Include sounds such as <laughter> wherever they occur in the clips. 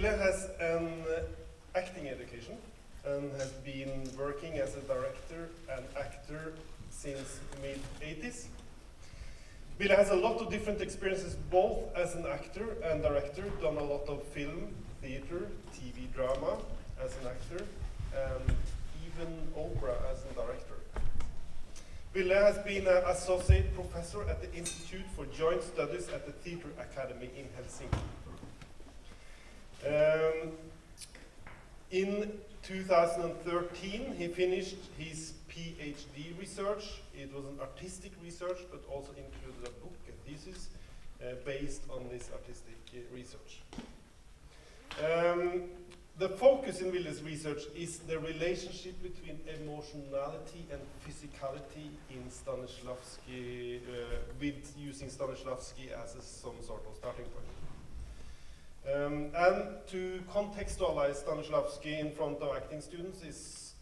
Ville has an uh, acting education and has been working as a director and actor since mid 80s. Ville has a lot of different experiences both as an actor and director, done a lot of film, theater, TV drama as an actor, and even opera as a director. Ville has been an associate professor at the Institute for Joint Studies at the Theatre Academy in Helsinki. Um, in 2013, he finished his PhD research. It was an artistic research, but also included a book, a thesis, uh, based on this artistic uh, research. Um, the focus in Ville's research is the relationship between emotionality and physicality in Stanislavski, uh, with using Stanislavski as a, some sort of starting point. Um, and to contextualize Stanislavski in front of acting students is,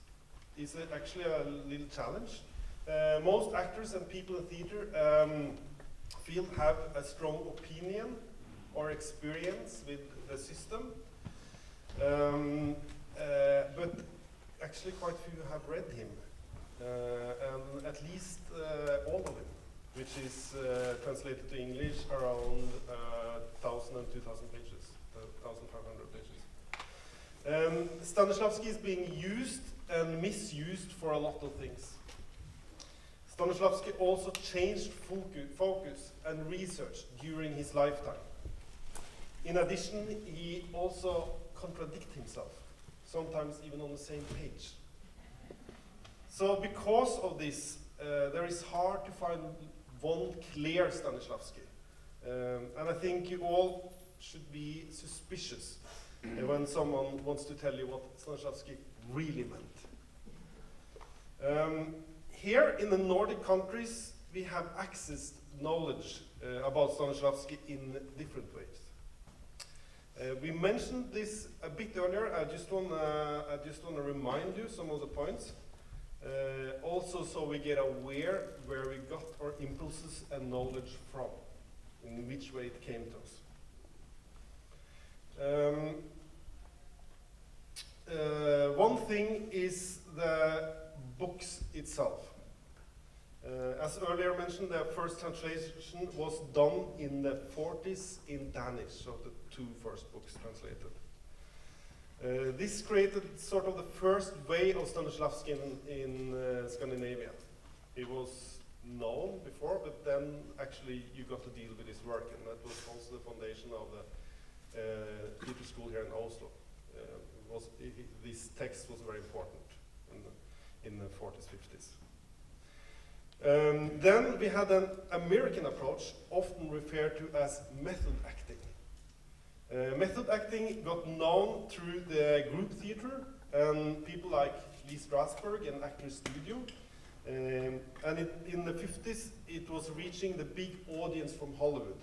is a, actually a little challenge. Uh, most actors and people in theater um, feel have a strong opinion or experience with the system. Um, uh, but actually quite few have read him, uh, and at least uh, all of him, which is uh, translated to English around 1,000 and 2,000 pages. Um, Stanislavski is being used and misused for a lot of things. Stanislavski also changed focus and research during his lifetime. In addition, he also contradict himself, sometimes even on the same page. So because of this, uh, there is hard to find one clear Stanislavski. Um, and I think you all should be suspicious when someone wants to tell you what Stanislavski really meant. Um, here in the Nordic countries, we have accessed knowledge uh, about Stanislavski in different ways. Uh, we mentioned this a bit earlier. I just want I just want to remind you some of the points. Uh, also, so we get aware where we got our impulses and knowledge from, in which way it came to us. Um, uh, one thing is the books itself. Uh, as earlier mentioned, the first translation was done in the 40s in Danish, so the two first books translated. Uh, this created sort of the first way of Stanislavski in, in uh, Scandinavia. It was known before, but then actually you got to deal with his work, and that was also the foundation of the uh, school here in Oslo. Uh, was, this text was very important in the, in the 40s, 50s. Um, then we had an American approach, often referred to as method acting. Uh, method acting got known through the group theater and people like Lee Strasberg and Actors Studio. Um, and it, in the 50s, it was reaching the big audience from Hollywood.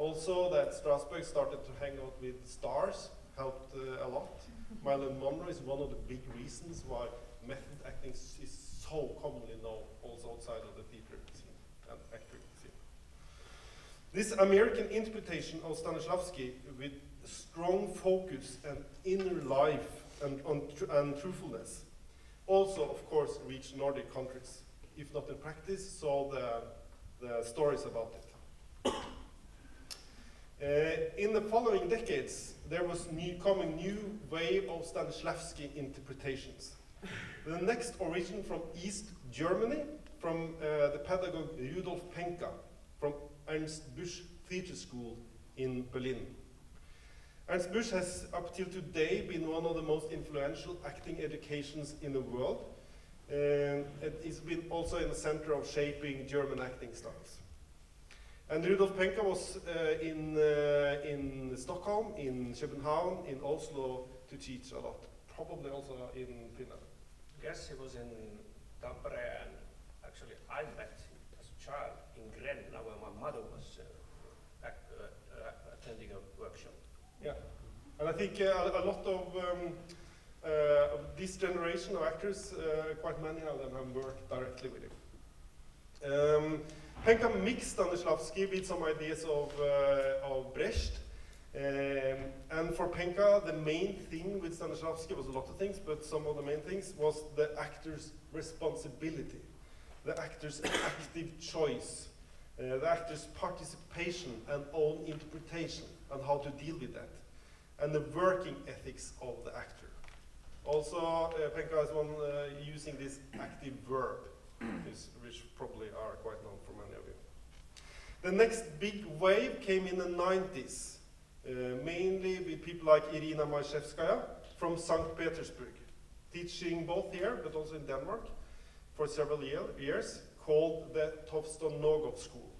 Also, that Strasberg started to hang out with stars helped uh, a lot. Marilyn Monroe is one of the big reasons why method acting is so commonly known also outside of the theater scene and acting scene. This American interpretation of Stanislavski with strong focus and inner life and, tr and truthfulness also, of course, reached Nordic countries, if not in practice, so the, the stories about it. Uh, in the following decades, there was new, coming new wave of Stanislavski interpretations. The next origin from East Germany, from uh, the pedagogue Rudolf Penka, from Ernst Busch Theatre School in Berlin. Ernst Busch has, up till today, been one of the most influential acting educations in the world. And it's been also in the center of shaping German acting styles. And Rudolf Penka was uh, in, uh, in Stockholm, in Copenhagen, in Oslo to teach a lot, probably also in Finland. Yes, he was in Tampere and actually I met him as a child in Gränna where my mother was uh, uh, attending a workshop. Yeah, and I think a lot of, um, of this generation of actors, quite many of them have worked directly with him. Um, Penka mixed Stanislavski with some ideas of, of Brecht, um, and for Penka, the main thing with Stanislavski was a lot of things, but some of the main things was the actor's responsibility, the actor's <coughs> active choice, uh, the actor's participation and own interpretation, and how to deal with that, and the working ethics of the actor. Also, uh, Penka is one uh, using this active verb, <clears throat> which probably are quite known for many of you. The next big wave came in the 90s, uh, mainly with people like Irina Majewskaja from St. Petersburg, teaching both here but also in Denmark for several year, years, called the Tovstonogov School.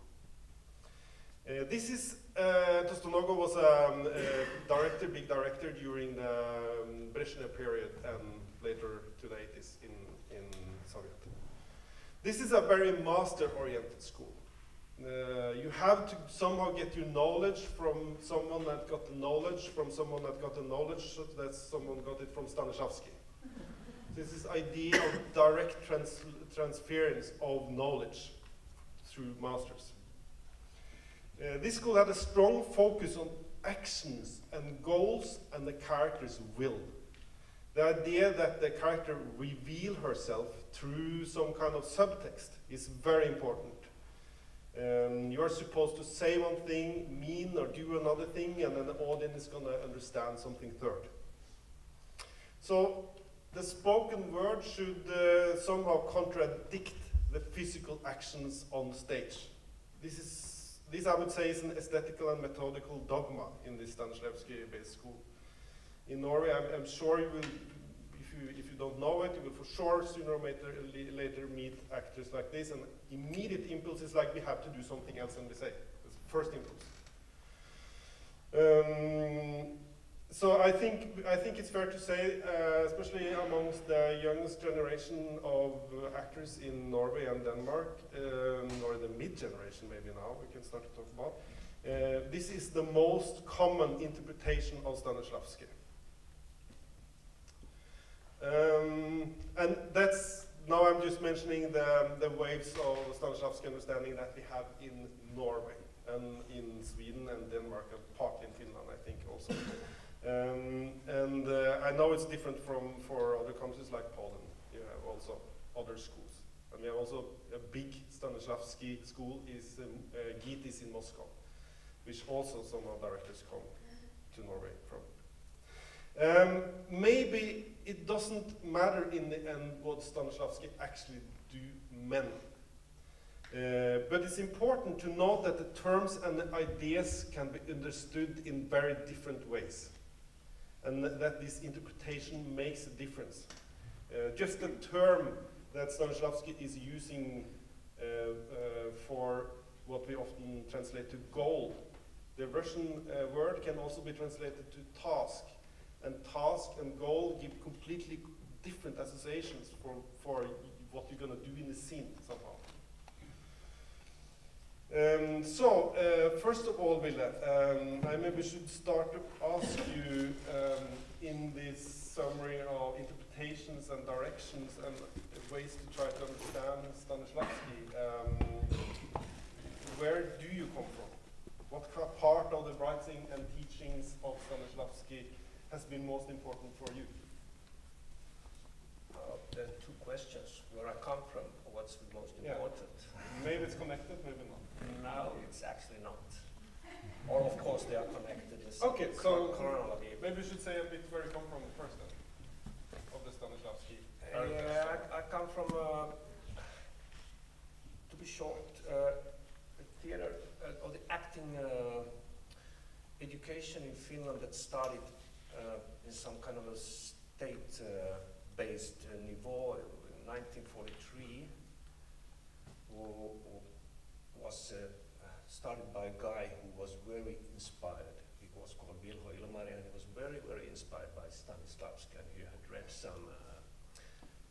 Uh, this is, uh, Tovstonogov was a um, uh, director, big director during the um, Brezhnev period and later to the 80s in, in Soviet. This is a very master-oriented school. Uh, you have to somehow get your knowledge from someone that got the knowledge, from someone that got the knowledge, that someone got it from Stanislavski. this is idea of direct trans transference of knowledge through masters. Uh, this school had a strong focus on actions and goals and the character's will. The idea that the character reveal herself through some kind of subtext is very important. Um, you are supposed to say one thing, mean or do another thing, and then the audience is going to understand something third. So the spoken word should uh, somehow contradict the physical actions on stage. This is, this I would say is an aesthetical and methodical dogma in the Stanislavski-based school. In Norway, I'm, I'm sure you will you, if you don't know it, you will for sure sooner or later, later meet actors like this, and immediate impulse is like we have to do something else than we say. It's the first impulse. Um, so I think I think it's fair to say, uh, especially amongst the youngest generation of actors in Norway and Denmark, um, or the mid generation maybe now we can start to talk about. Uh, this is the most common interpretation of Stanislavski. Um, and that's, now I'm just mentioning the, the waves of Stanislavski understanding that we have in Norway and in Sweden and Denmark and partly in Finland, I think also. <laughs> Um, and uh, I know it's different from for other countries like Poland. You have also other schools. And we have also a big Stanislavski school is um, uh, GITIS in Moscow, which also some of directors come to Norway from. Um, maybe it doesn't matter in the end what Stanislavski actually do meant. Uh, but it's important to note that the terms and the ideas can be understood in very different ways. And th that this interpretation makes a difference. Uh, just the term that Stanislavski is using uh, uh for what we often translate to goal, the Russian uh, word can also be translated to task and task and goal give completely different associations for, for what you're going to do in the scene somehow. Um, so, uh, first of all, Ville, um, I maybe should start to ask you um, in this summary of interpretations and directions and ways to try to understand Stanislavski, um, where do you come from? What part of the writing and teachings of Stanislavski has been most important for you? Uh, there are two questions. Where I come from, what's the most yeah. important? Maybe it's connected, maybe not. No, it's actually not. Or of course they are connected. Okay, so maybe you should say a bit where you come from first then, of the Stanislavski. Uh, yeah, I, I, come from, uh, to be short, uh, theater, uh, or the acting uh, education in Finland that started in some kind of a state-based uh, niveau in 1943, who, who was uh, started by a guy who was very inspired. He was called Vilho Ilmari, and he was very, very inspired by Stanislavski, and he had read some uh,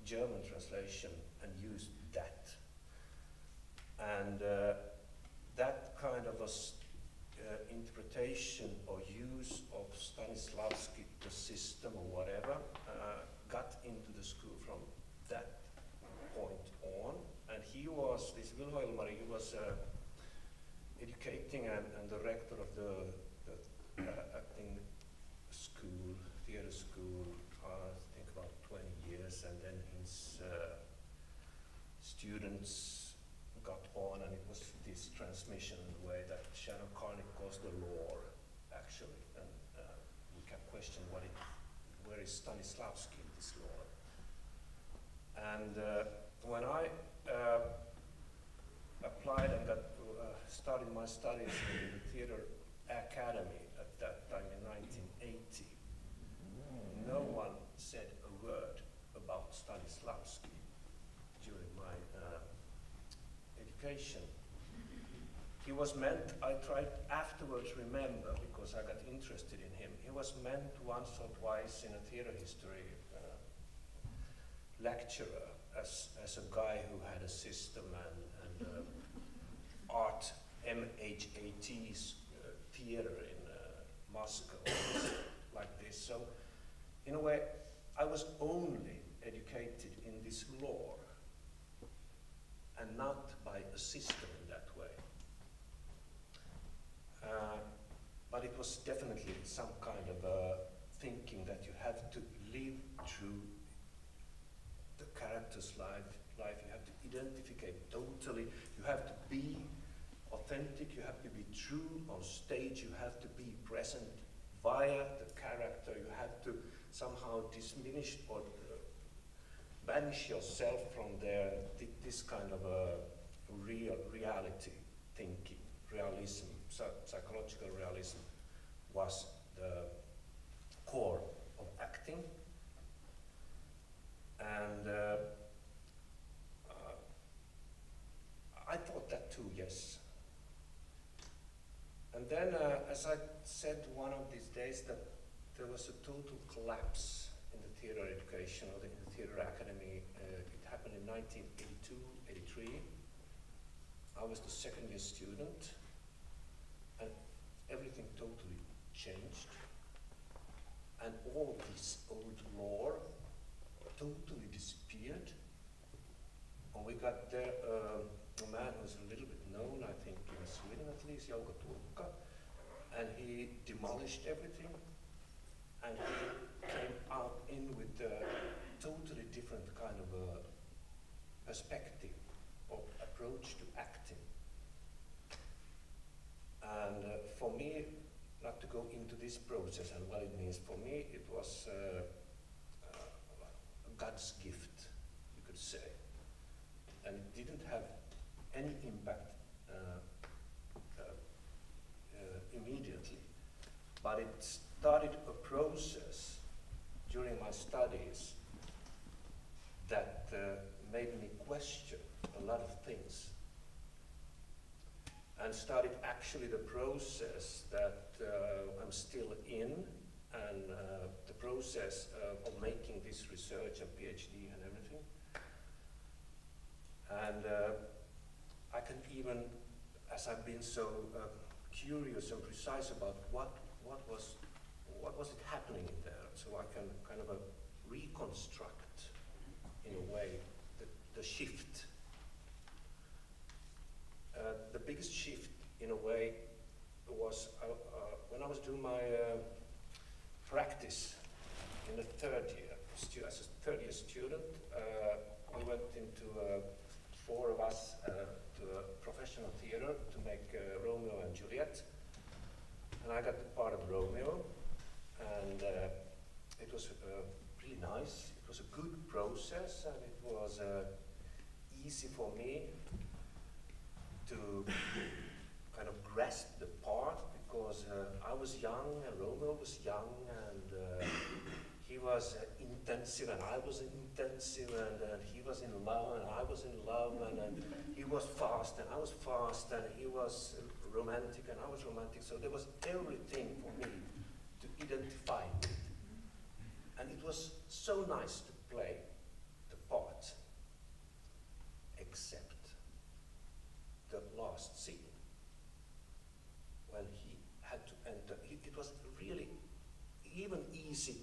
German translation and used that. And uh, that kind of a uh, interpretation or use of Stanislavski, the system or whatever, uh, got into the school from that point on. And he was, this Vilho Ilmari, he was uh, educating and, and the rector of the, the uh, acting students got on, and it was this transmission in the way that Shannon Carnick caused the lore, actually, and uh, we can question what it, where is Stanislavski in this law. And uh, when I uh, applied and got uh, started my studies in the theater academy at that time in 1980, no one said a word about Stanislavski during my uh, education. He was meant, I tried afterwards remember because I got interested in him. He was meant once or twice in a theater history uh, lecturer as, as a guy who had a system and, and uh, art MHAT's uh, theater in uh, Moscow, like this. So, in a way, I was only educated in this lore and not by a system in that way. Uh, but it was definitely some kind of uh, thinking that you have to live through the character's life, life. You have to identify totally. You have to be authentic. You have to be true on stage. You have to be present via the character. You have to somehow diminish or uh, banish yourself from there. Th this kind of a real reality thinking, realism, psychological realism was the core of acting. And uh, uh, I thought that too, yes. And then, uh, as I said one of these days, that there was a total collapse in the theater education or the, in the theater academy. Uh, it happened in 1982, 83. I was the second year student, everything totally changed. And all of this old lore totally disappeared. And we got there uh, a man who's a little bit known, I think, in Sweden at least, Jouko Turkka, and he demolished everything, and he came out in with a totally different kind of a perspective or approach to acting. And uh, for me, not to go into this process and what it means, for me it was uh, God's gift, you could say. And it didn't have any impact uh, uh, uh, immediately, but it started a process during my studies that uh, made me question a lot of things and started actually the process that uh, I'm still in and uh, the process of making this research and PhD and everything. And uh, I can even, as I've been so uh, curious and precise about what, what, was, what was it happening in there, so I can kind of uh, reconstruct, in a way, the, the shift. Uh, the biggest shift, in a way, was when I was doing my practice in the third year, as a third year student, uh, we went into uh, four of us uh, to a professional theater to make uh, Romeo and Juliet. And I got the part of Romeo, and uh, it was uh, really nice. It was a good process, and it was easy for me to kind of grasp the part because uh, I was young and Romeo was young and uh, he was uh, intensive and I was intensive and, he was in love and I was in love and, and he was fast and I was fast and he was romantic and I was romantic. So there was everything for me to identify with. And it was so nice to play the part, except the last scene. When he had to enter. It was really even easy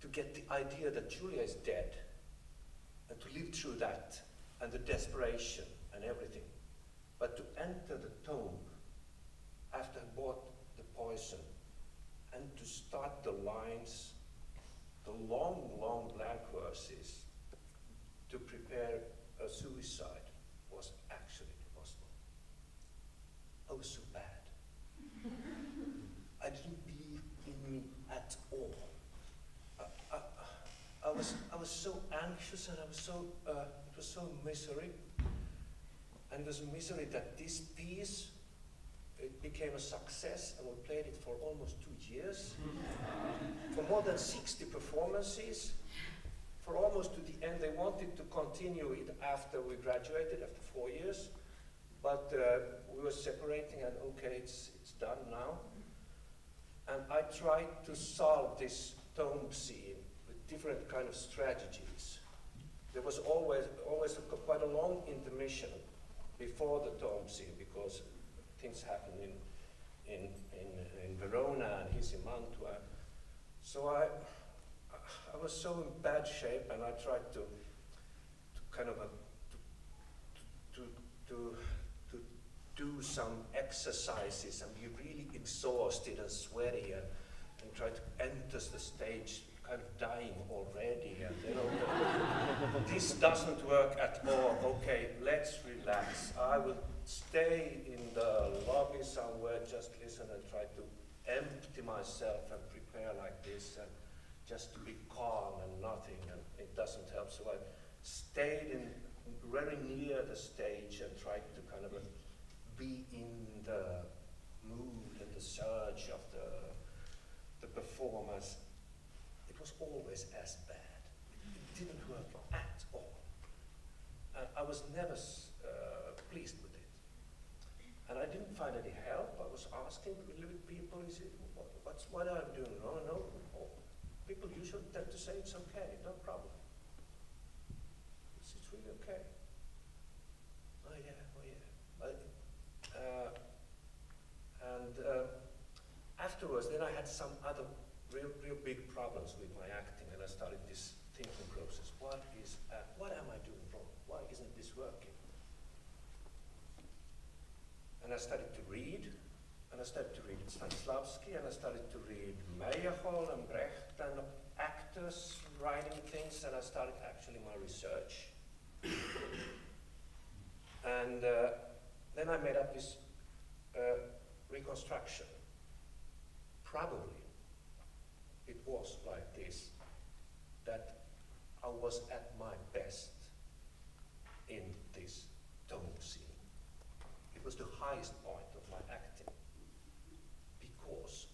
to get the idea that Julia is dead and to live through that and the desperation and everything. But to enter the tomb after I bought the poison and to start the lines, the long, long blank verses to prepare a suicide was so bad. I didn't believe in me at all. I, I, I was, I was so anxious and I was so, uh, it was so misery. And it was misery that this piece, it became a success and we played it for almost two years. for more than 60 performances. For almost to the end, they wanted to continue it after we graduated, after four years. But uh, we were separating and okay, it's, it's done now. And I tried to solve this tomb scene with different kind of strategies. There was always, always a, quite a long intermission before the tomb scene because things happened in, in, in, in Verona and he's in Mantua. So I, I was so in bad shape and I tried to, to kind of a, to, to, to do some exercises and be really exhausted and sweaty and, and try to enter the stage kind of dying already and <laughs> this doesn't work at all. Okay let's relax. I will stay in the lobby somewhere just listen and try to empty myself and prepare like this and just to be calm and nothing and it doesn't help. So i stayed in very near the stage and tried to kind of be in the mood and the surge of the, the performance, it was always as bad. It, didn't work at all. I was never uh, pleased with it. And I didn't find any help. I was asking people, is it, what, what's, what I'm doing wrong? No, people usually tend to say it's okay, no problem. It's, it's really okay. Uh, and uh, afterwards, then I had some other real, real big problems with my acting, and I started this thinking process. What is, uh, what am I doing wrong? Why isn't this working? And I started to read, and I started to read Stanislavski, and I started to read Meyerhold and Brecht and actors writing things, and I started actually my research. <coughs> and uh, then I made up this uh, reconstruction. Probably it was like this, that I was at my best in this tomb scene. It was the highest point of my acting because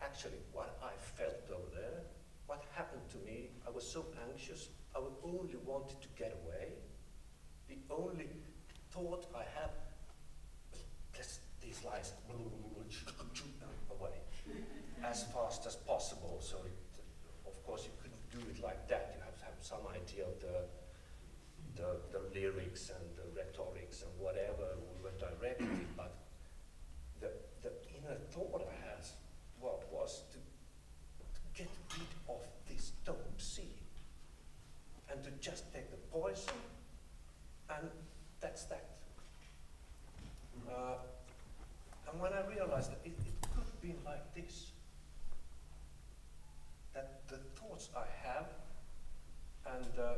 actually what I felt over there, what happened to me, I was so anxious, I only wanted to get away. The only thought I had, just these lines away as fast as possible. So, it, of course, you couldn't do it like that. You have to have some idea of the, the, the lyrics and the rhetorics and whatever we were directed, but the, the inner thought I had what was to, to get rid of this tomb scene and to just take the poison and that's that. Uh, and when I realized that it, it could be like this, that the thoughts I have and uh,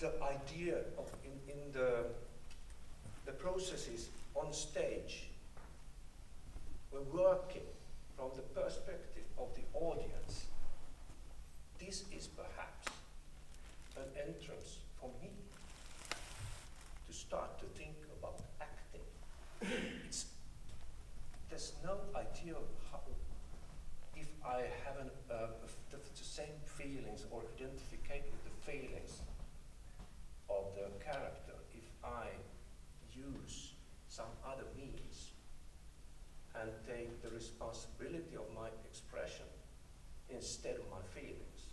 the idea of in, in the, the processes on stage were working from the perspective of the audience, this is perhaps an entrance for me to start to think about acting. It's, there's no idea of how, if I have an, uh, the, the same feelings or identificate with the feelings of the character if I use some other means and take the responsibility of my expression instead of my feelings.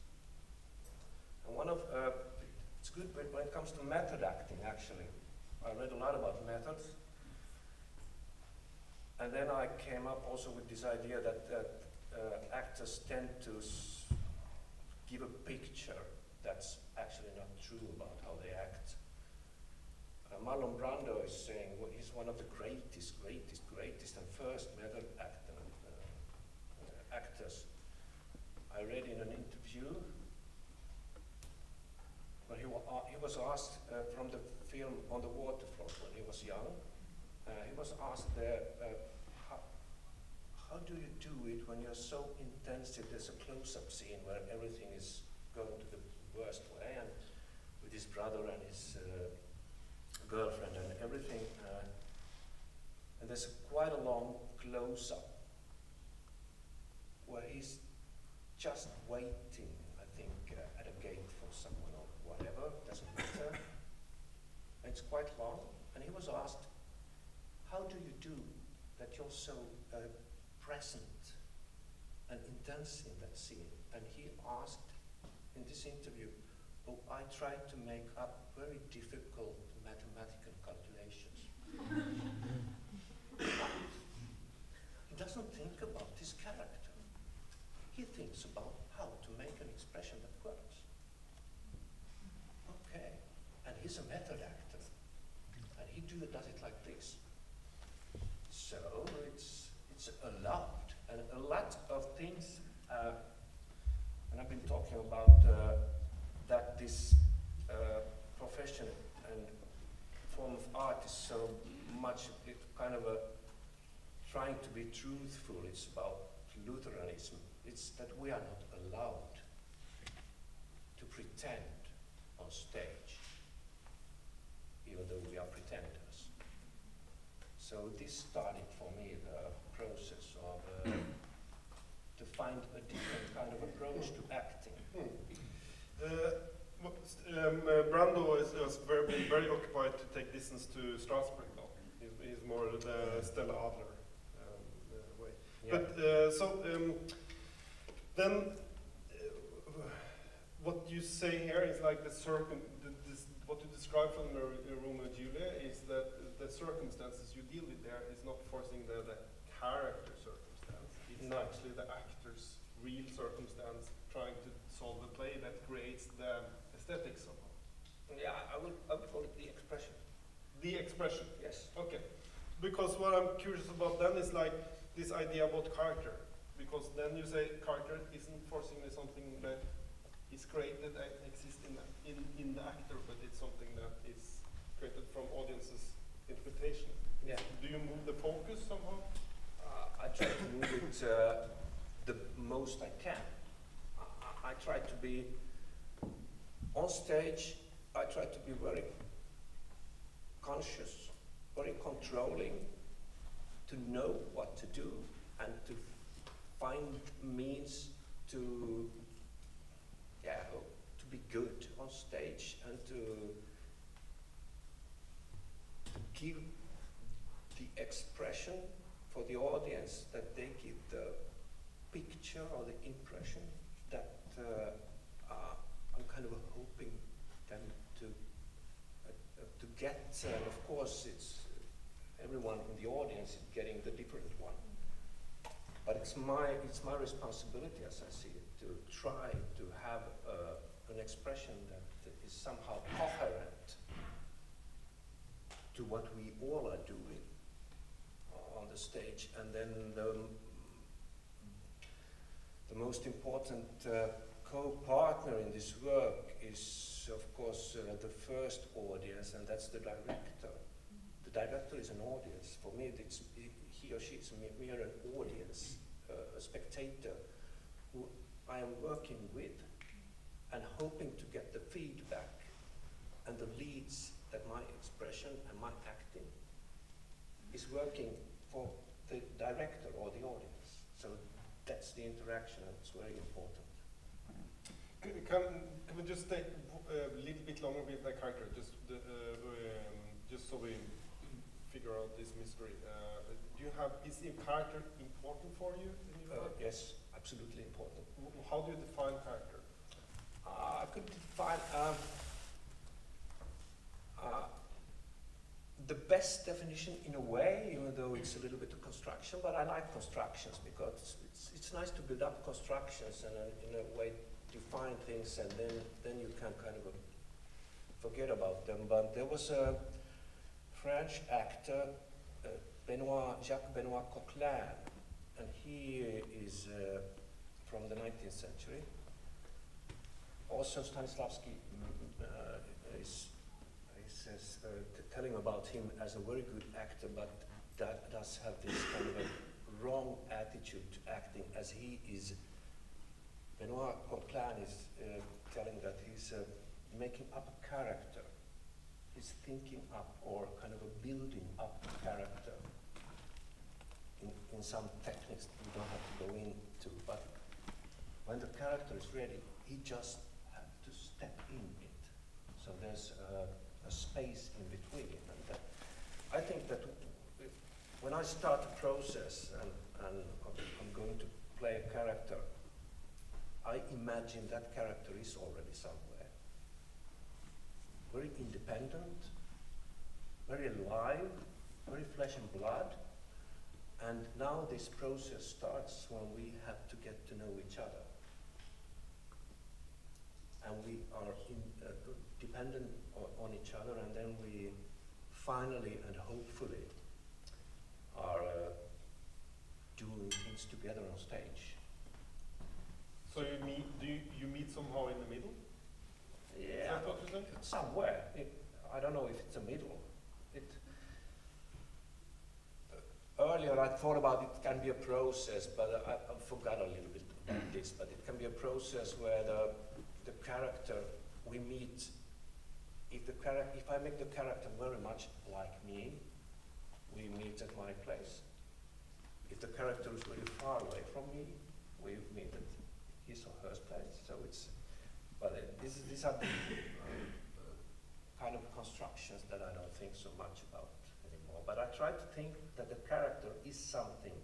And one of, uh, it's good when it comes to method acting actually. I read a lot about methods. And then I came up also with this idea that, that uh, actors tend to give a picture that's actually not true about how they act. Uh, Marlon Brando is saying well, he's one of the greatest, greatest, greatest and first method actor, uh, uh, actors. I read in an interview when he, wa he was asked uh, from the film On the Waterfront when he was young, Uh, he was asked there, uh, how, how do you do it when you're so intensive? There's a close-up scene where everything is going to the worst way, and with his brother and his uh, girlfriend and everything. Uh, and there's quite a long close-up where he's just waiting, I think, uh, at a gate for someone or whatever, doesn't matter. <laughs> It's quite long, and he was asked, how do you do that you're so uh, present and intense in that scene? And he asked in this interview, oh, I tried to make up very difficult mathematical calculations. he doesn't think about his character. He thinks about how to make an expression that works. Okay, and he's a method actor, and he do, does it like this. So it's it's allowed, and a lot of things. Uh, and I've been talking about uh, that this uh, profession and form of art is so much it kind of a trying to be truthful. It's about Lutheranism. It's that we are not allowed to pretend on stage, even though we are pretenders. So this started for me the process of uh, <clears throat> to find a different kind of approach to acting. Uh, um, uh, Brando is, is very, very occupied to take distance to Strasberg. He's, he's more the Stella Adler um, uh, way. Yeah. But uh, so um, then, what you say here is like the circum. The, this, what you describe from Romeo and Julia is that the circumstances you deal with there is not forcing the, the character circumstance. It's No. actually the actor's real circumstance trying to solve the play that creates the aesthetics of it. Yeah, I would, I would call it the expression. The expression. Yes. Okay. Because what I'm curious about then is like this idea about character. Because then you say character isn't forcingly something that is created and exists in the, in, in the actor, but it's something that is created from audience's interpretation. Yeah. Do you move the focus somehow? Try to move it uh, the most I can. I, I I try to be on stage. I try to be very conscious, very controlling, to know what to do and to find means to, yeah, to be good on stage and to, to give the expression for the audience that they get the picture or the impression that uh, uh, I'm kind of hoping them to uh, to get. And of course, it's everyone in the audience is getting the different one. But it's my it's my responsibility, as I see it, to try to have uh, an expression that is somehow coherent to what we all are doing stage. And then the, the most important uh, co-partner in this work is, of course, uh, the first audience, and that's the director. The director is an audience. For me, it's, he or she is me- mere an audience, uh, a spectator, who I am working with and hoping to get the feedback and the leads that my expression and my acting is working for the director or the audience. So that's the interaction, and it's very important. Can, can we just stay uh, a little bit longer with the character, just the, uh, um, just so we figure out this mystery? Uh, do you have is the character important for you Uh, yes, absolutely important. How do you define character? Uh, I could define um, uh, the best definition in a way, even though it's a little bit of construction, but I like constructions because it's, it's, it's nice to build up constructions and uh, in a way define things and then, then you can kind of uh, forget about them. But there was a French actor, uh, Benoit, Jacques Benoit Coquelin, and he is uh, from the 19th century. Also, Stanislavski mm, uh, is, is says, uh, telling about him as a very good actor, but that does have this kind of a wrong attitude to acting, as he is. Benoit Coquelin is uh, telling that he's uh, making up a character. He's thinking up or kind of a building up a character in, in some techniques we don't have to go into, but when the character is ready, he just has to step in it. So there's a, a space in between. And that, I think that when I start a process and, and I'm I'm going to play a character, I imagine that character is already somewhere. Very independent, very alive, very flesh and blood. And now this process starts when we have to get to know each other. And we are in, uh, dependent on, each other, and then we finally and hopefully are uh, doing things together on stage. So you meet, do you, you meet somehow in the middle? Yeah, that what you said? somewhere. It, I don't know if it's a middle. It, uh, earlier I thought about it can be a process, but I, I forgot a little bit about this. But it can be a process where the, the character we meet. If the charac- if I make the character very much like me, we meet at my place. If the character is very far away from me, we meet at his or her place. So it's, but uh, this these are the kind of constructions that I don't think so much about anymore. But I try to think that the character is something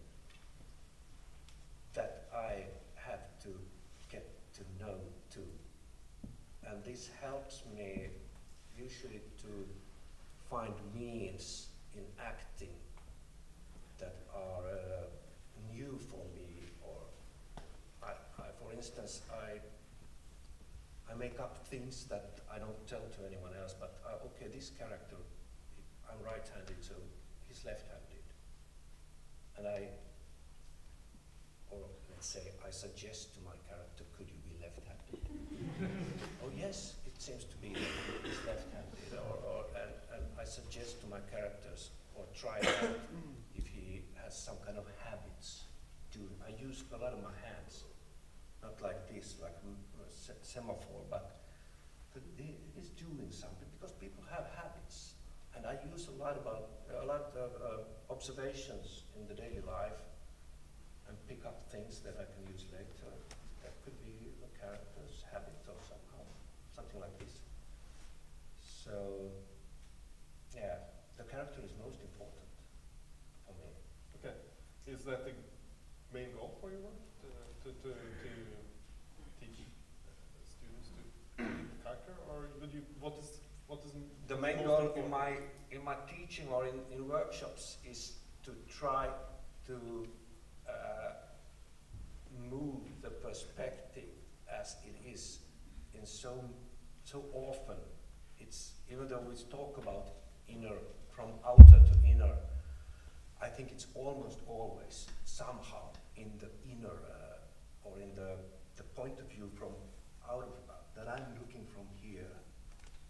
that I have to get to know too. And this helps me usually to find means in acting that are uh, new for me or I, I, for instance, I I make up things that I don't tell to anyone else, but uh, okay, this character, I'm right-handed, so he's left-handed. And I, or let's say, I suggest to my character, could you be left-handed? <laughs> oh yes, it seems to be that he's left-handed, or, or and, and I suggest to my characters, or try out <coughs> if he has some kind of habits. To I use a lot of my hands not like this, like a se- semaphore, but it's doing something because people have habits, and I use a lot about a lot of uh, observations in the daily life, and pick up things that I can use later. That could be a character's habit or somehow something like this. So, yeah, the character is most important for me. Okay. Is that the main goal for your work? To, to, to, to teach uh, students to read the character? Or would you, what is, what is m- The main goal in my in my teaching or in, in workshops is to try to uh, move the perspective as it is in so so often it's even though we talk about inner from outer to inner I think it's almost always somehow in the inner uh, or in the, the point of view from out of that I'm looking from here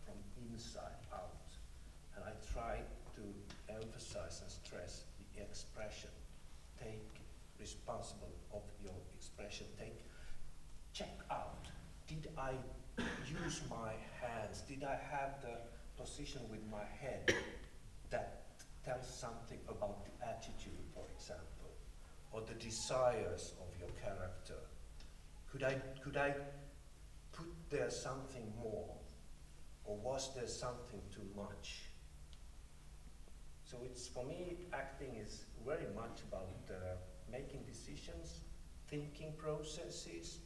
from inside out. And I try to emphasize and stress the expression. Take responsible of your expression. Take, check out. Did I use my hands? Did I have the position with my head that tells something about the attitude, for example, or the desires of your character? Could I, could I put there something more? Or was there something too much? So it's for me, acting is very much about uh, making decisions, thinking processes,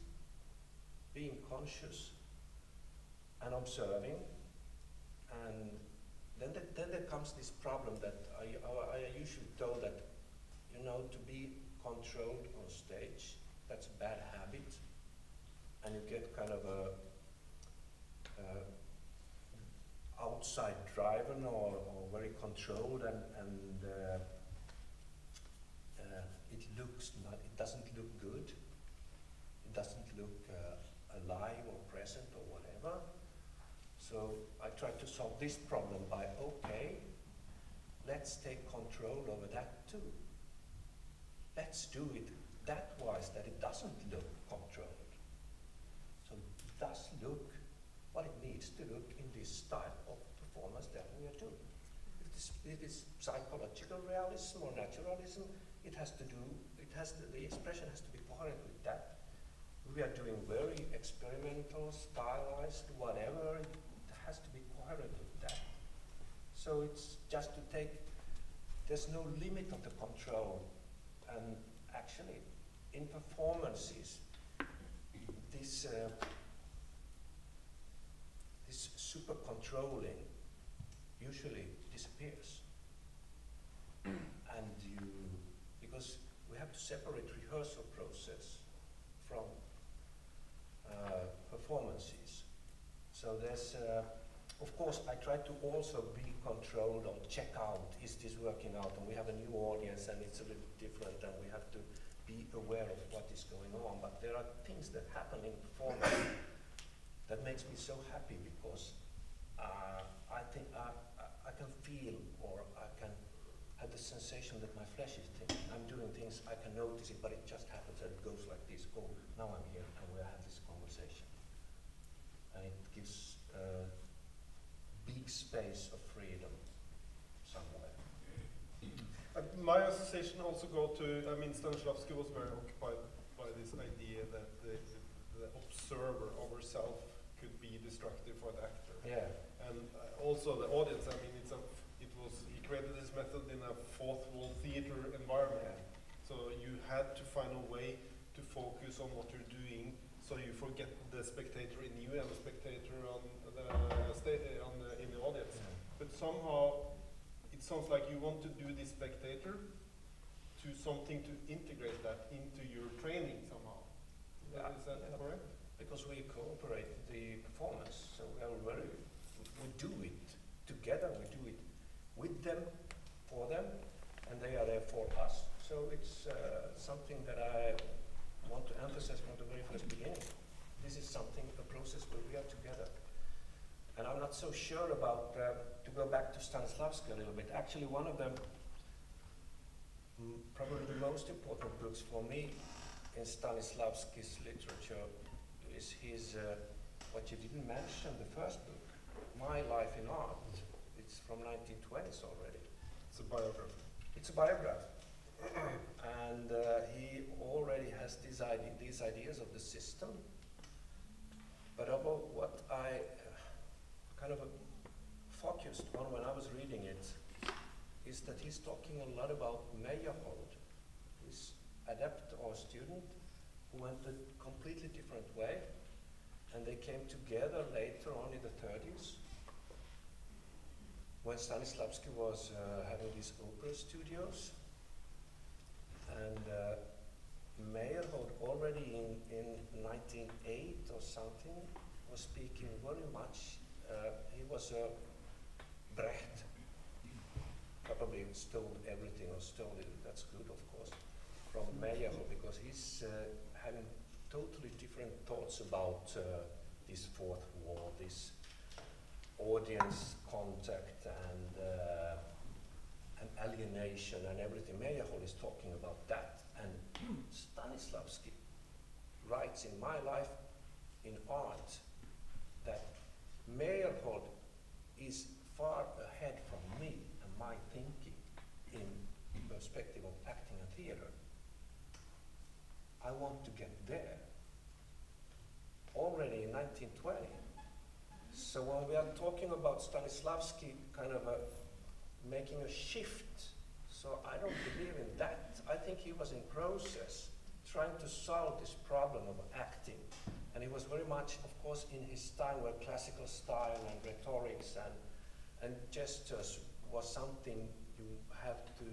being conscious, and observing. And then, the, then there comes this problem that I, I, I usually told that, you know, to be controlled on stage, that's a bad habit, and you get kind of a uh, outside driven or, or very controlled and, and uh, uh, it looks not, it doesn't look good. It doesn't look uh, alive or present or whatever. So I tried to solve this problem by, okay, let's take control over that too. Let's do it that wise that it doesn't look controlled. So it does look what it needs to look in this style of performance that we are doing. If it's, if it's psychological realism or naturalism, it has to do, it has to, the expression has to be coherent with that. We are doing very experimental, stylized, whatever, it has to be coherent with that. So it's just to take, there's no limit of the control. And actually, in performances, this, uh, this super controlling usually disappears. and you, because we have to separate rehearsal process from uh, performances. So there's, uh, of course, I try to also be controlled or check out, is this working out? And we have a new audience and it's a little different and we have to be aware of what is going on. But there are things that happen in performance that makes me so happy because uh, I think I, I, I, can feel or I can have the sensation that my flesh is thinking. I'm doing things, I can notice it, but it just happens and it goes like this. Oh, now I'm here and we have this conversation. And it gives uh, big space of freedom somewhere. Uh, my association also go to, I mean, Stanislavski was very occupied by this idea that the, the, observer be destructive for the actor. Yeah. And uh, also the audience, I mean, it's a, it was, he created this method in a fourth wall theater environment. Yeah. So you had to find a way to focus on what you're doing so you forget the spectator in you and the spectator on the, sta- on the, in the audience. Yeah. But somehow it sounds like you want to do this spectator to something to integrate that into your training somehow. Yeah, Is that yeah. correct? Because we cooperate the performance, so we are very, we do it together, we do it with them, for them, and they are there for us. So it's uh, something that I want to emphasize from the very first beginning. This is something, a process where we are together. And I'm not so sure about, uh, to go back to Stanislavski a little bit, actually one of them, probably the most important books for me in Stanislavski's literature is his, uh, what you didn't mention, the first book, My Life in Art. It's from 1920s already. It's a biography. It's a biography. <clears throat> and uh, he already has these, ide- these ideas of the system. But about what I uh, kind of uh, focused on when I was reading it is that he's talking a lot about Meyerhold, this adept or student who went a completely different way, and they came together later on in the 30s when Stanislavski was uh, having these opera studios. And uh, Meyerhold already in, in 1908 or something was speaking very much, uh, he was a Brecht, probably stole everything or stole it, that's good of course, from Meyerhold because he's uh, having totally different thoughts about uh, this fourth wall, this audience contact and, uh, and alienation and everything. Meyerhold is talking about that. And <clears throat> Stanislavski writes in My Life in Art that Meyerhold is far ahead from me and my thinking in perspective of acting and theater. I want to get there. Already in 1920, so when we are talking about Stanislavski kind of a, making a shift, so I don't believe in that. I think he was in process trying to solve this problem of acting. And he was very much, of course, in his time where classical style and rhetorics and, and gestures was something you have to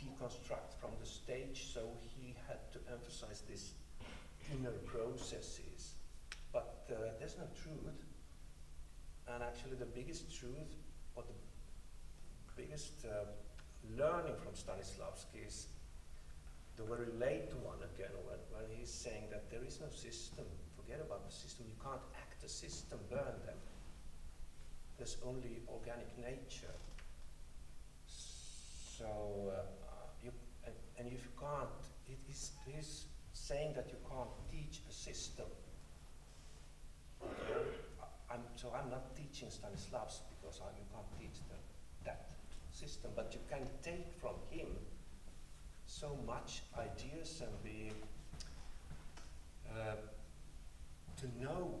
deconstruct from the stage, so he had to emphasize these inner processes. But uh, there's no truth and actually, the biggest truth, or the biggest uh, learning from Stanislavski is the very late one again, when, when he's saying that there is no system. Forget about the system. You can't act the system, burn them. there's only organic nature. So, uh, and, if you can't, it is, it is saying that you can't teach a system. I'm, so I'm not teaching Stanislavski because I, you can't teach the, that system, but you can take from him so much ideas and be uh, to know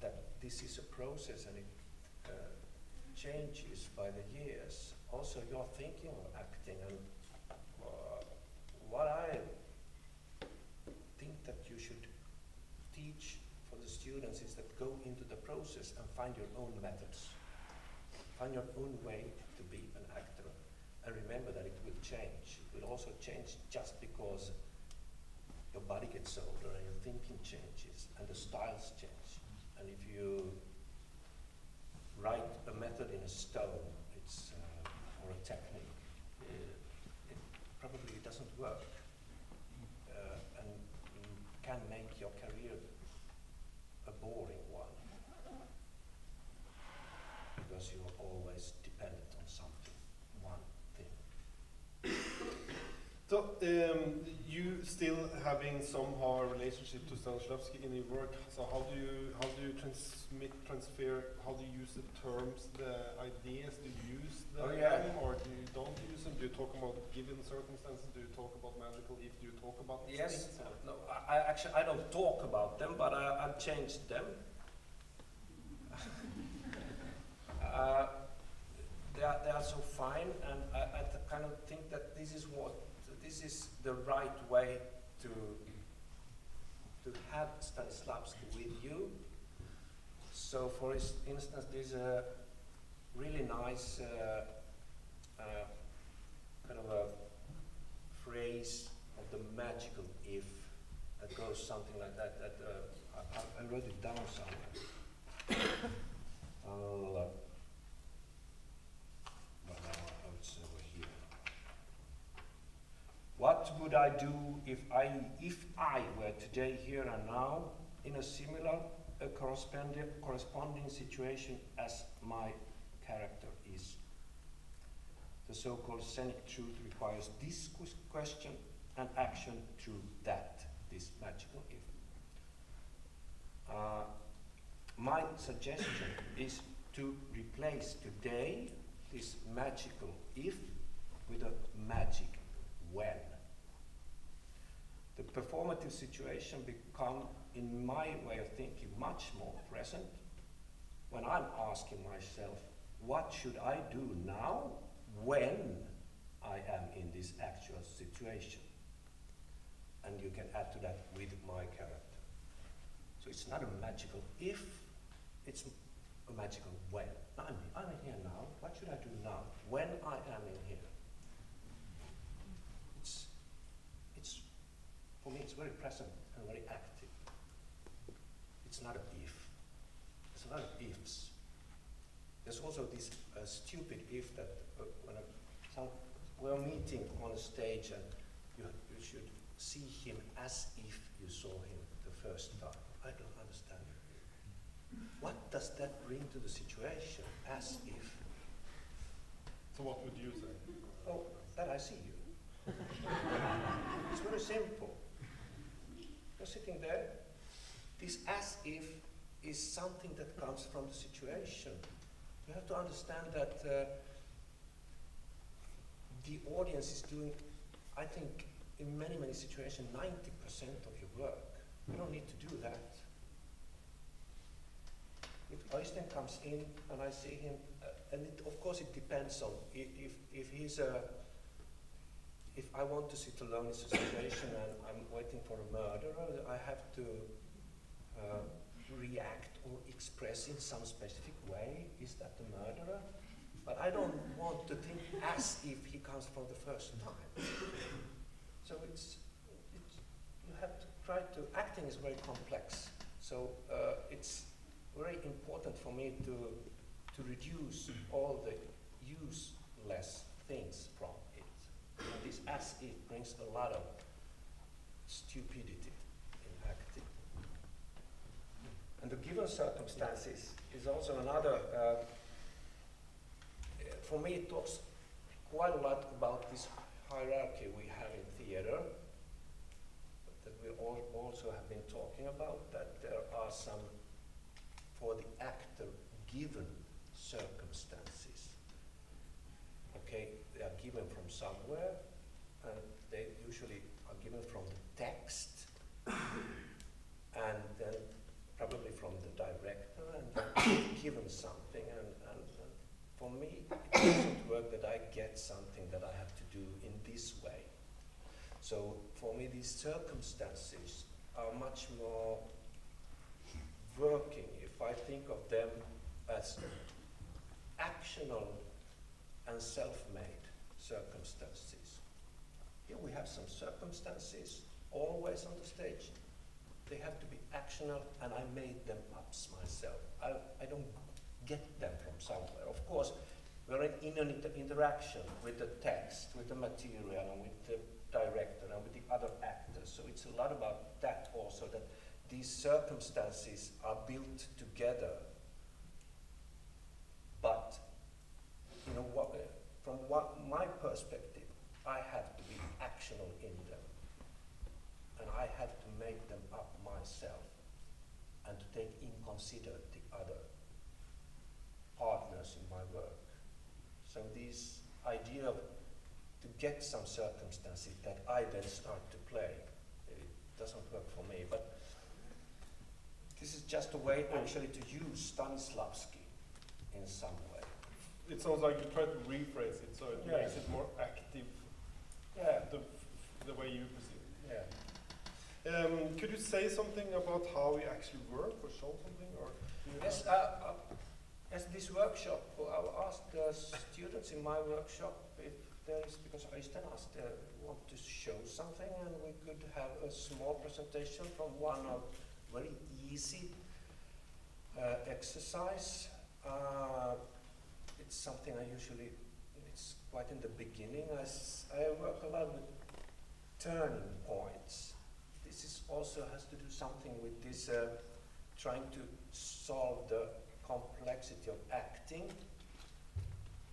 that this is a process and it uh, changes by the years. Also, your thinking of acting and what I think that you should teach for the students is that go into the process and find your own methods. Find your own way to be an actor. And remember that it will change. It will also change just because your body gets older and your thinking changes and the styles change. And if you write a method in a stone, it's, uh, or a technique, uh, it probably doesn't work. Uh, and you can make your career a boring one because you are always dependent on something, one thing. So, um, you still having somehow a relationship to Stanislavski in your work. So how do you how do you transmit transfer? How do you use the terms, the ideas? Do you use them, Oh, yeah. or do you don't use them? Do you talk about given circumstances? Do you talk about magical? If do you talk about Yes, things? no, I, I actually I don't talk about them, but I, I've changed them. <laughs> uh, they are they are so fine, and I, I kind of think that this is what this is the right way to to have Stanislavski with you. So, for instance, there's a really nice uh, uh, kind of a phrase of the magical if that goes something like that. That uh, I- I wrote it down somewhere. I'll, uh, well, now it's over here. What would I do if I if I were today here and now in a similar uh, corresponding corresponding situation as my character is? The so-called scenic truth requires this question and action through that, this magical if. Uh, my suggestion is to replace today this magical if with a magic when. The performative situation become, in my way of thinking, much more present when I'm asking myself, what should I do now when I am in this actual situation? And you can add to that with my character. So it's not a magical if, it's a magical when. I'm, I'm here now. What should I do now? When I am in here. It's, it's, for me, it's very present and very active. It's not a if. There's a lot of ifs. There's also this uh, stupid if that uh, when a, some, we're meeting on a stage and you, you should see him as if you saw him the first time. I don't understand. What does that bring to the situation? As if. So what would you say? Oh, that I see you. <laughs> it's very simple. Sitting there. This as if is something that comes from the situation. You have to understand that uh, the audience is doing, I think, in many, many situations, 90% of your work. You don't need to do that. If Øystein comes in and I see him, uh, and it, of course it depends on if, if, if he's a, if I want to sit alone in a situation and I'm waiting for a murderer, I have to uh, react or express in some specific way. Is that the murderer? But I don't want to think as if he comes for the first time. So it's, it's you have to try to, acting is very complex. So uh, it's very important for me to, to reduce all the useless things from it. This as if brings a lot of stupidity in acting. And the given circumstances, is also another, uh, for me it talks quite a lot about this hierarchy we have in theater that we all also have been talking about, that there are some, for the actor, given circumstances. Okay, they are given from somewhere, and they usually are given from the text, and then probably from the director, and <coughs> given something, and, and, and for me, it doesn't work that I get something that I have to do in this way. So for me, these circumstances are much more working if I think of them as actional and self-made circumstances. Here we have some circumstances always on the stage. They have to be actional, and I made them up myself. I, I don't get them from somewhere. Of course, we're in an inter interaction with the text, with the material, and with the director, and with the other actors. So it's a lot about that also, that these circumstances are built together. But, you know, what, from what my perspective, I have to be actional in I have to make them up myself and to take in consider the other partners in my work. So this idea of to get some circumstances that I then start to play, it doesn't work for me. But this is just a way actually to use Stanislavski in some way. It sounds like you try to rephrase it so it Yeah. makes it more active, Yeah, the, the way you perceive it. yeah. Um, could you say something about how we actually work or show something? Or Yes, uh, uh, as this workshop, I asked the students in my workshop if there is, because Øystein asked, uh, want to show something, and we could have a small presentation from one of very easy uh, exercise. Uh, it's something I usually, it's quite in the beginning. i work a lot with turning points. This is also has to do something with this uh, trying to solve the complexity of acting.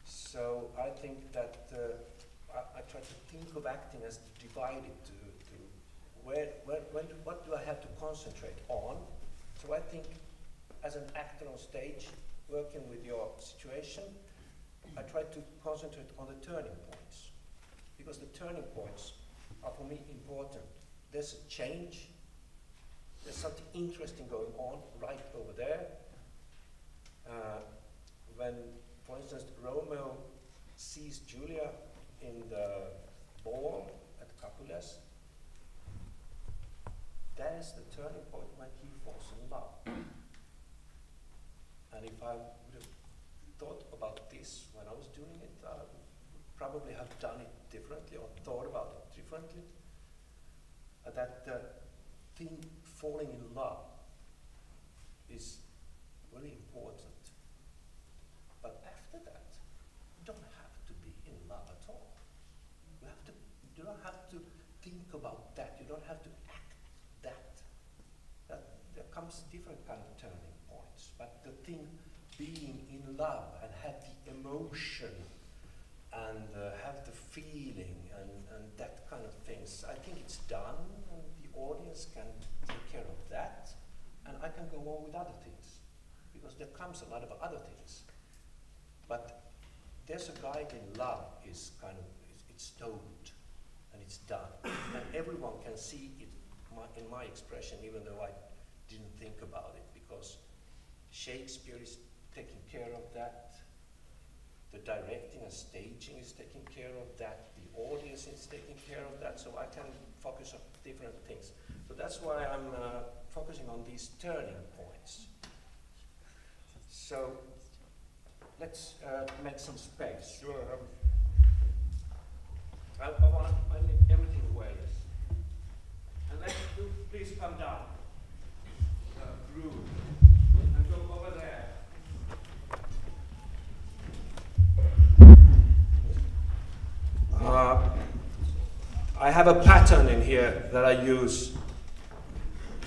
So I think that uh, I, I try to think of acting as divided to, to where, where, when, what do I have to concentrate on? So I think as an actor on stage, working with your situation, I try to concentrate on the turning points. Because the turning points are for me important. There's a change, there's something interesting going on right over there. Uh, when, for instance, Romeo sees Julia in the ball at Capulets, that is the turning point when he falls in love. <clears throat> And if I would have thought about this when I was doing it, I would probably have done it differently or thought about it differently. That uh, thing, falling in love, is really important. But after that, you don't have to be in love at all. You have to. You don't have to think about that. You don't have to act that. That there comes different kind of turning points. But the thing, being in love and have the emotion and uh, have the feeling and, and that kind of things. I think it's done, and can take care of that, and I can go on with other things because there comes a lot of other things. But there's a guide in love is kind of it's, told and it's done, and everyone can see it my, in my expression, even though I didn't think about it because Shakespeare is taking care of that. The directing and staging is taking care of that. The audience is taking care of that. So I can focus on different things. That's why I'm uh, focusing on these turning points. So let's uh, make some space. Do you want to I, I want I need everything away. And let's do, please come down. Uh, groove. And go over there. Uh, I have a pattern in here that I use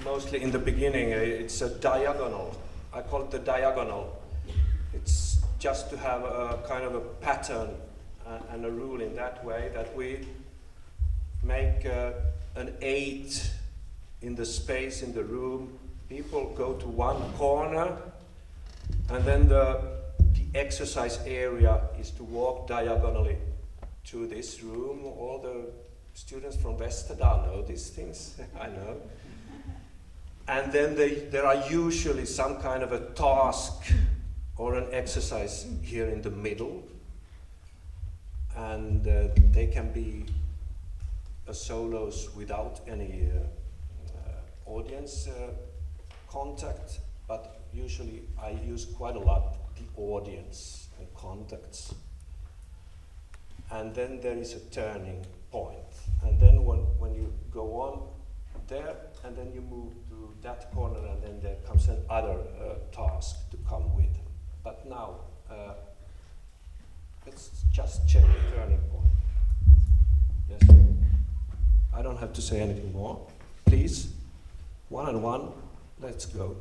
mostly in the beginning. Uh, It's a diagonal I call it the diagonal. It's just to have a kind of a pattern uh, and a rule in that way that we make uh, an eight in the space in the room. People go to one corner, and then the, the exercise area is to walk diagonally to this room. All the students from Westerdal know these things, <laughs> I know. And then they, there are usually some kind of a task or an exercise here in the middle. And uh, they can be solos without any uh, uh, audience uh, contact, but usually I use quite a lot the audience and contacts. And then there is a turning point. And then when, when you go on there, and then you move that corner, and then there comes another uh, task to come with. But now, uh, let's just check the turning point. Yes. I don't have to say anything more. Please, one on one, let's go.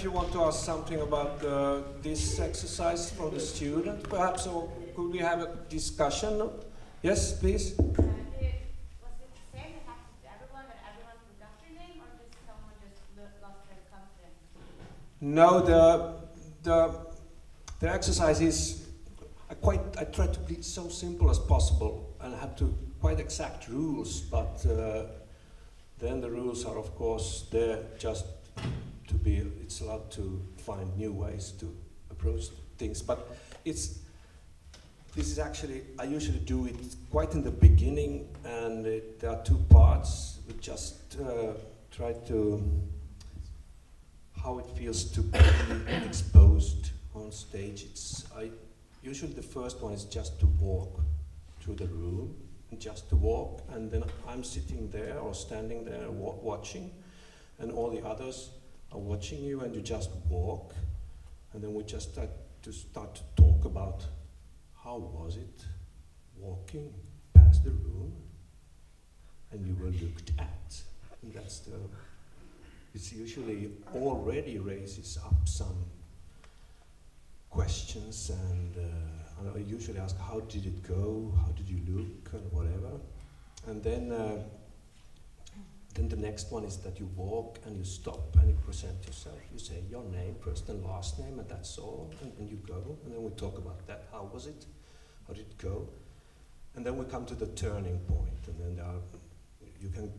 If you want to ask something about uh, this exercise for the student, perhaps, or could we have a discussion? Yes, please. Did, was it the same that happened to everyone, that everyone forgot their name, or did someone just lo- lost their confidence? No, the the the exercise is I quite I try to be so simple as possible and have to quite exact rules, but uh, then the rules are of course there just to be it's allowed to find new ways to approach things, but it's this is actually I usually do it quite in the beginning, and it, there are two parts. We just uh, try to how it feels to be exposed on stage. It's I usually the first one is just to walk through the room, just to walk, and then I'm sitting there or standing there wa- watching, and all the others are watching you, and you just walk, and then we just start to start to talk about how was it walking past the room, and you were looked at, and that's the it usually already raises up some questions and uh, I usually ask how did it go, how did you look? and whatever. And then uh, then the next one is that you walk and you stop and you present yourself. You say your name, first and last name, and that's all. And then you go, and then we talk about that. How was it? How did it go? And then we come to the turning point. and then there are, you can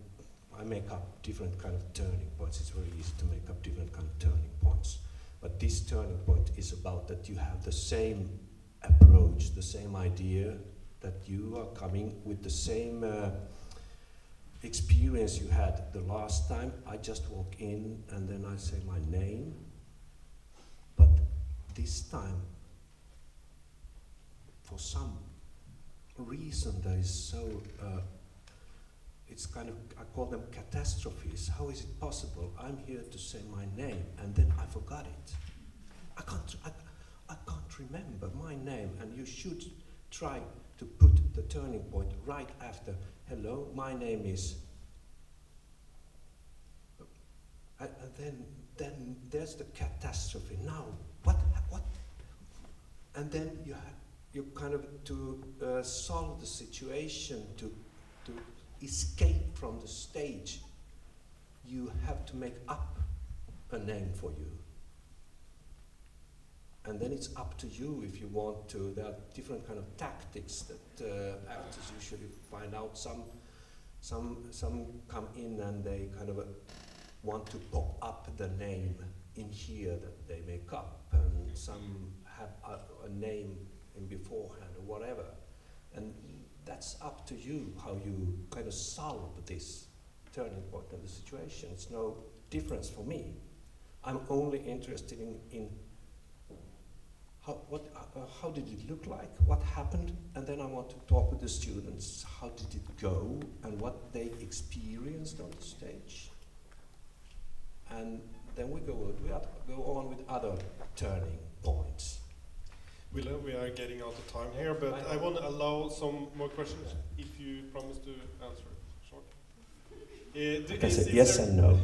I make up different kind of turning points. It's very easy to make up different kind of turning points. But this turning point is about that you have the same approach, the same idea, that you are coming with the same uh, experience you had the last time. I just walk in and then I say my name. But this time, for some reason, there is so uh, it's kind of, I call them catastrophes. How is it possible? I'm here to say my name and then I forgot it. I can't, I, I can't remember my name and you should try to put the turning point right after, hello, my name is, and, and then, then there's the catastrophe. Now, what, what? And then you have, you kind of, to uh, solve the situation, to, to escape from the stage, you have to make up a name for you. And then it's up to you if you want to. There are different kind of tactics that uh, actors usually find out. Some, some, some come in and they kind of uh, want to pop up the name in here that they make up, and some have a, a name in beforehand or whatever. And that's up to you how you kind of solve this turning point of the situation. It's no difference for me. I'm only interested in, in how, what, uh, how did it look like, what happened, and then I want to talk with the students. How did it go, and what they experienced on the stage. And then we go, we go on with other turning points. Ville, we are getting out of time here, but I want to allow some more questions if you promise to answer short. Uh, do- I is- yes and no.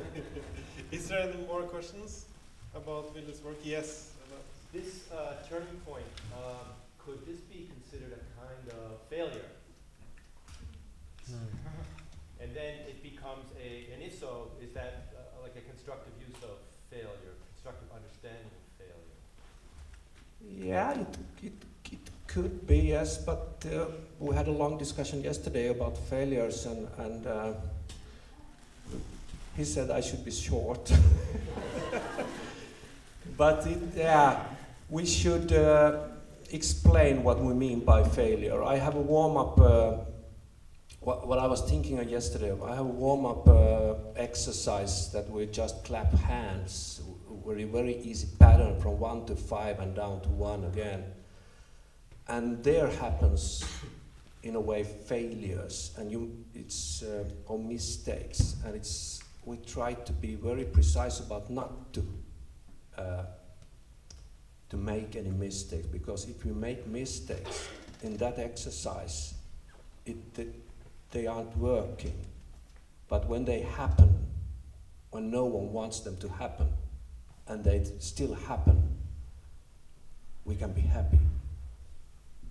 <laughs> is there any more questions about Ville's work? Yes. About- This uh, turning point, um, could this be considered a kind of failure? And then it becomes a, and if so, is that uh, like a constructive use of failure, constructive understanding of failure? Yeah, it, it, it could be, yes, but uh, we had a long discussion yesterday about failures, and, and uh, he said I should be short. <laughs> but it, yeah, we should uh, explain what we mean by failure. I have a warm up. Uh, what, what I was thinking of yesterday, I have a warm up uh, exercise that we just clap hands, very, very easy pattern from one to five and down to one again. And there happens, in a way, failures, and you, it's uh, or mistakes, and it's we try to be very precise about not to uh, to make any mistakes, because if you make mistakes in that exercise, it the, they aren't working. But when they happen, when no one wants them to happen, and they still happen, we can be happy.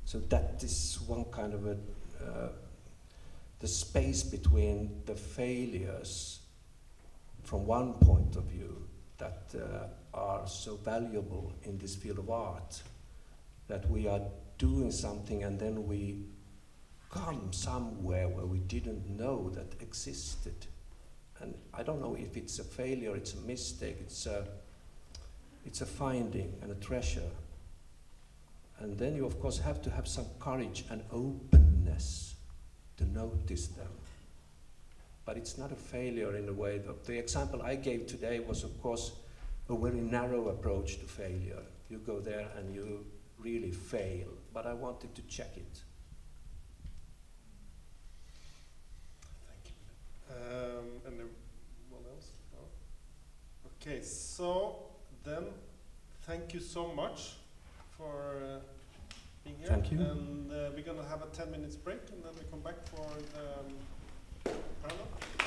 So that is one kind of a uh, the space between the failures from one point of view that uh, are so valuable in this field of art that we are doing something and then we come somewhere where we didn't know that existed. And I don't know if it's a failure, it's a mistake, it's a, it's a finding and a treasure. And then you, of course, have to have some courage and openness to notice them. But it's not a failure in a way. That the example I gave today was, of course, a very narrow approach to failure. You go there and you really fail. But I wanted to check it. Thank you. Um, anyone else? No? Okay, so then thank you so much for uh, being here. Thank you. And uh, we're gonna have a 10 minutes break and then we come back for the um, panel.